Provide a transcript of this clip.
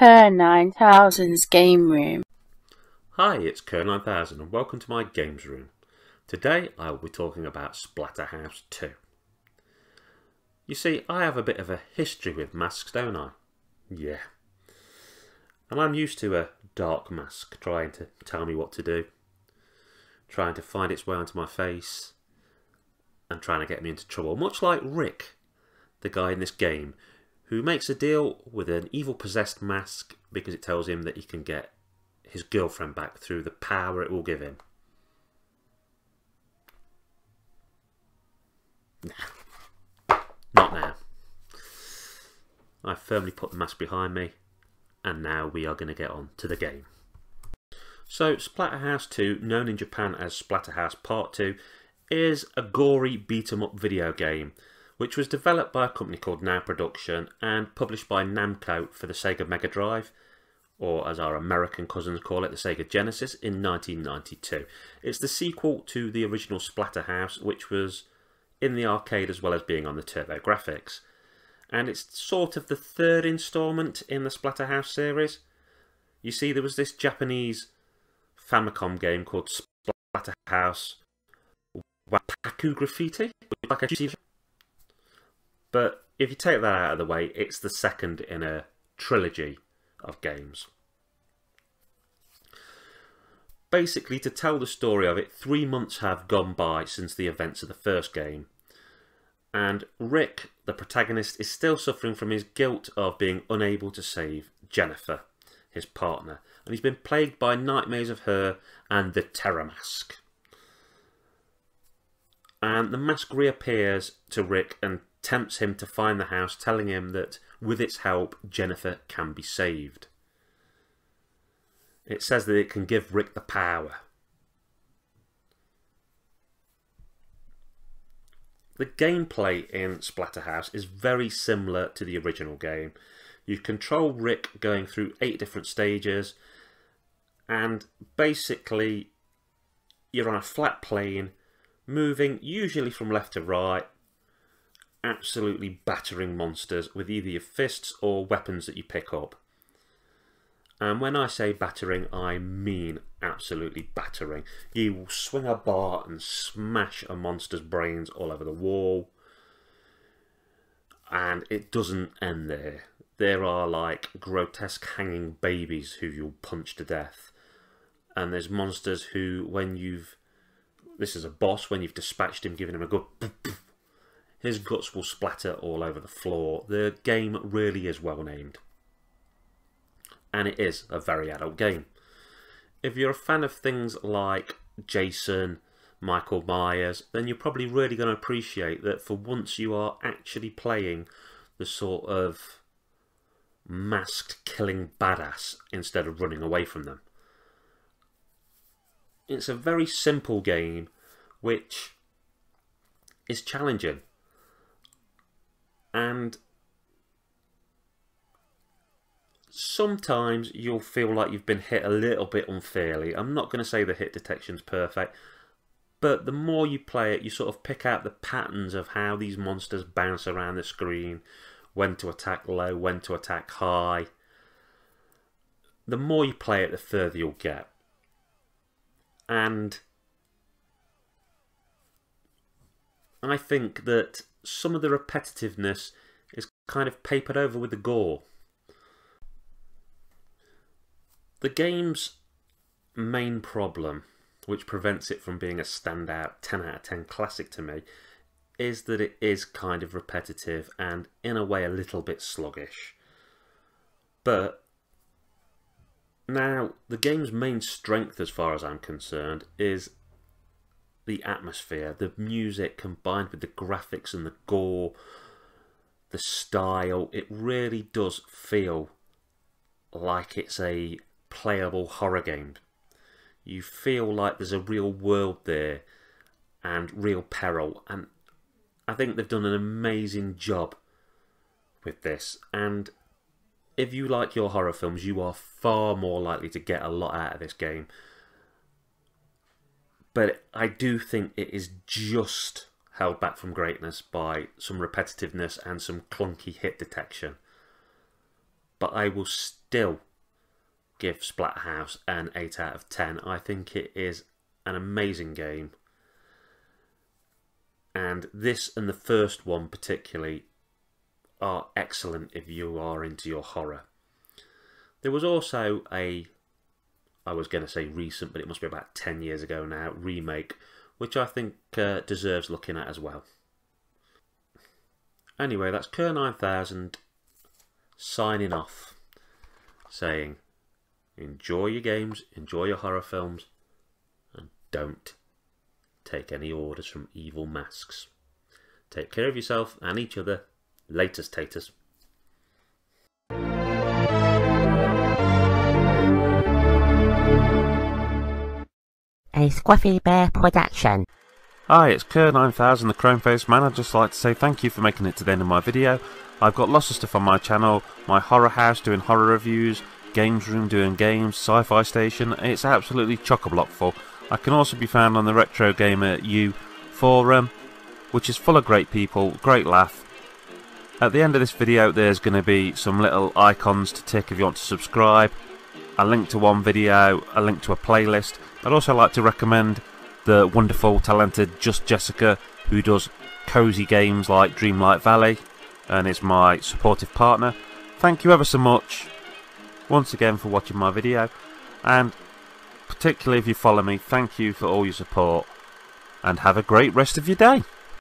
Kerr9000's Game Room. Hi, it's Kerr9000 and welcome to my games room. Today I will be talking about Splatterhouse 2. You see, I have a bit of a history with masks, don't I? Yeah. And I'm used to a dark mask trying to tell me what to do, trying to find its way onto my face, and trying to get me into trouble, much like Rick, the guy in this game who makes a deal with an evil possessed mask because it tells him that he can get his girlfriend back through the power it will give him. Nah. Not now. I firmly put the mask behind me and now we are going to get on to the game. So Splatterhouse 2, known in Japan as Splatterhouse Part 2, is a gory beat 'em up video game which was developed by a company called Now Production and published by Namco for the Sega Mega Drive, or as our American cousins call it, the Sega Genesis, in 1992. It's the sequel to the original Splatterhouse, which was in the arcade as well as being on the TurboGrafx. And it's sort of the third installment in the Splatterhouse series. You see, there was this Japanese Famicom game called Splatterhouse Wanpaku Graffiti, like a but if you take that out of the way, it's the second in a trilogy of games. Basically, to tell the story of it, three months have gone by since the events of the first game. And Rick, the protagonist, is still suffering from his guilt of being unable to save Jennifer, his partner. And he's been plagued by nightmares of her and the Terror Mask. And the mask reappears to Rick and tempts him to find the house, telling him that with its help, Jennifer can be saved. It says that it can give Rick the power. The gameplay in Splatterhouse is very similar to the original game. You control Rick going through eight different stages and basically you're on a flat plane moving usually from left to right absolutely battering monsters with either your fists or weapons that you pick up. And when I say battering, I mean absolutely battering. You will swing a bar and smash a monster's brains all over the wall. And it doesn't end there. There are like grotesque hanging babies who you'll punch to death. And there's monsters who, when you've. This is a boss, when you've dispatched him, giving him a good his guts will splatter all over the floor. The game really is well named. And it is a very adult game. If you're a fan of things like Jason, Michael Myers, then you're probably really going to appreciate that for once you are actually playing the sort of masked killing badass instead of running away from them. It's a very simple game which is challenging and sometimes you'll feel like you've been hit a little bit unfairly. I'm not going to say the hit detection's perfect, but the more you play it, you sort of pick out the patterns of how these monsters bounce around the screen, when to attack low, when to attack high. The more you play it, the further you'll get. And I think that some of the repetitiveness is kind of papered over with the gore. The game's main problem, which prevents it from being a standout 10 out of 10 classic to me, is that it is kind of repetitive and, in a way, a little bit sluggish. But now, the game's main strength, as far as I'm concerned, is the atmosphere, the music combined with the graphics and the gore, the style, it really does feel like it's a playable horror game. You feel like there's a real world there and real peril, and I think they've done an amazing job with this. And if you like your horror films, you are far more likely to get a lot out of this game but I do think it is just held back from greatness by some repetitiveness and some clunky hit detection. but I will still give Splatterhouse an 8 out of 10. I think it is an amazing game. And this and the first one particularly are excellent if you are into your horror. There was also a, I was going to say recent, but it must be about 10 years ago now, remake, which I think uh, deserves looking at as well. Anyway, that's Kerr 9000 signing off, saying, enjoy your games, enjoy your horror films, and don't take any orders from evil masks. Take care of yourself and each other. Latest taters. A Bear production. Hi, it's Kerr9000, the Chrome Face Man. I'd just like to say thank you for making it to the end of my video. I've got lots of stuff on my channel, my horror house doing horror reviews, games room doing games, sci-fi station, it's absolutely chock-a-block full. I can also be found on the Retro Gamer U forum, which is full of great people, great laugh. At the end of this video there's going to be some little icons to tick if you want to subscribe, a link to one video, a link to a playlist. I'd also like to recommend the wonderful, talented Just Jessica, who does cosy games like Dreamlight Valley, and is my supportive partner. Thank you ever so much, once again, for watching my video, and particularly if you follow me, thank you for all your support, and have a great rest of your day.